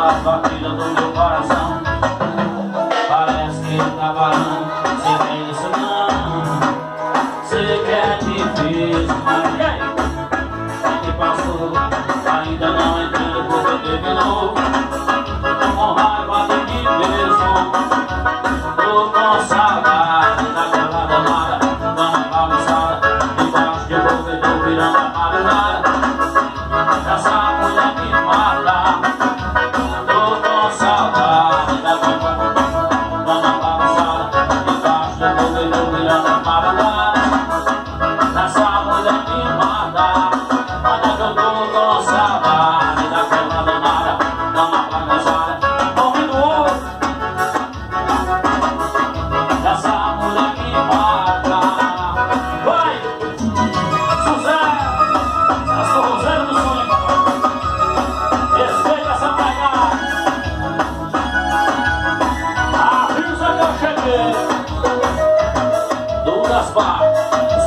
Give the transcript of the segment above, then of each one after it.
das batidas do meu coração. Parece que tá varando, se tem isso não. Sei que é difícil, mas e aí? O é que passou? Ainda não entendo porque teve novo Tô com raiva de mim mesmo Tô com saudade daquela danada. Dando balançada, embaixo de boca eu tô virando amarelada Essa mulher me mata Hallelujah, Hallelujah.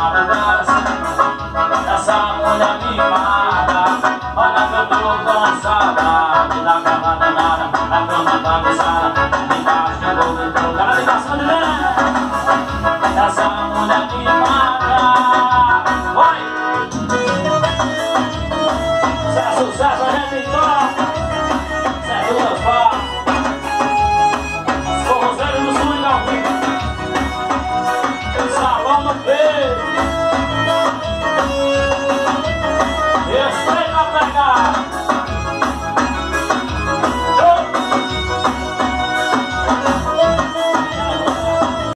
I'm not olha que Olha que eu tô cansada Me dá calma danada A cama tá cansada Me baixa, eu vou me trocar de